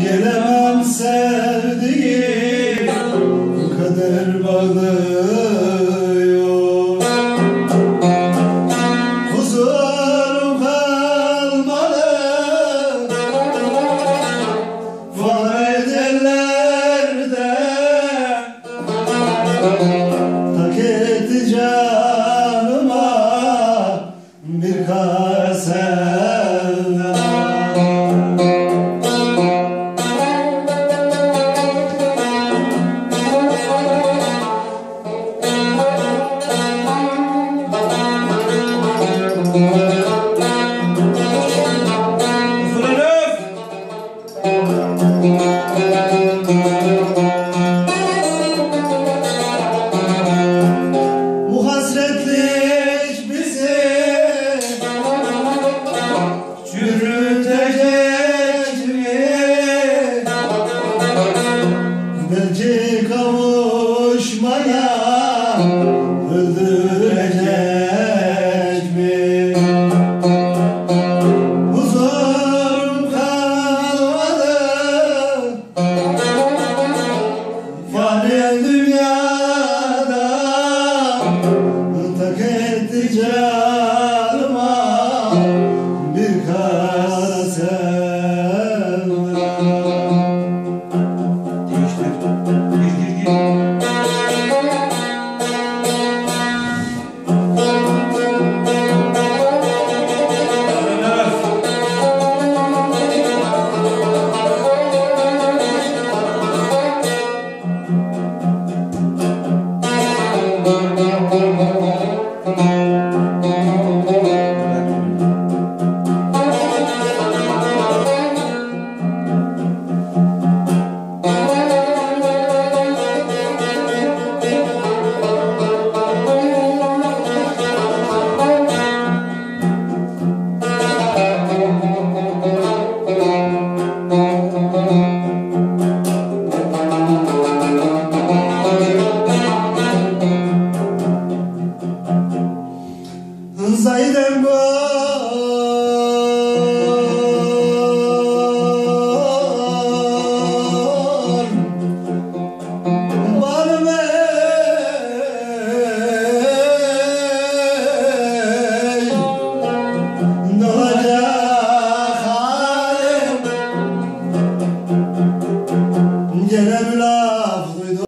Gelemem sevdiğim kader bağlıyor. Huzurum kalmadı Var ederlerde Tak Fani dünyada Tak etti Zaydem bu